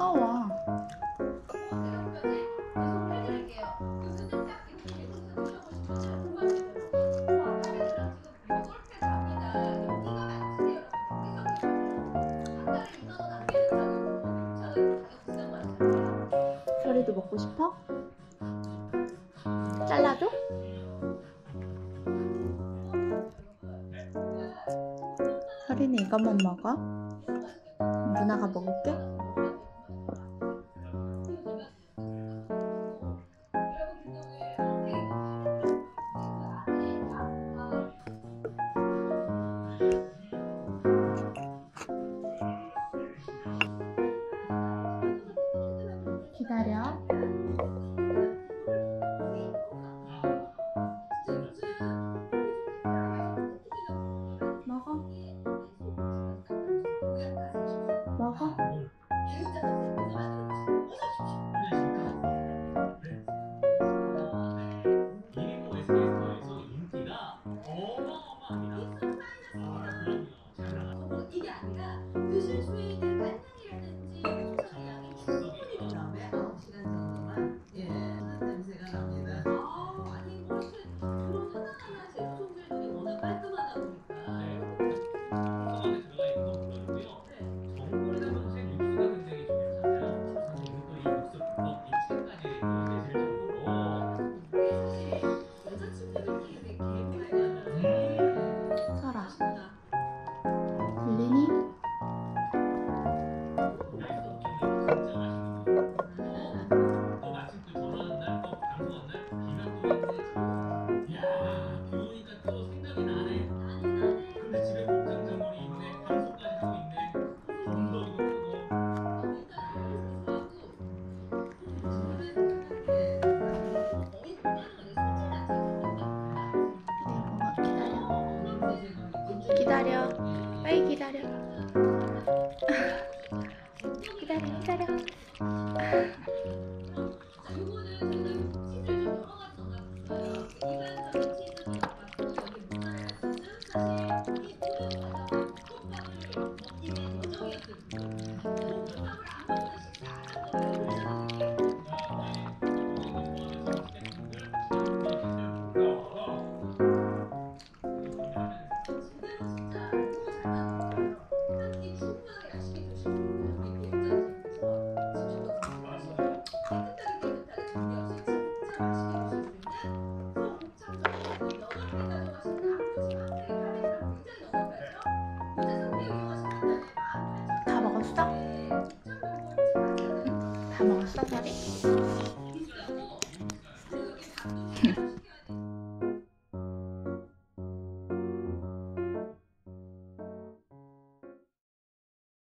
차가워 별이도 먹고 싶어? 잘라줘? 서리는 이것만 먹어? 누나가 먹을게? 기다려. 빨리 기다려. 기다려. 기다려 方で。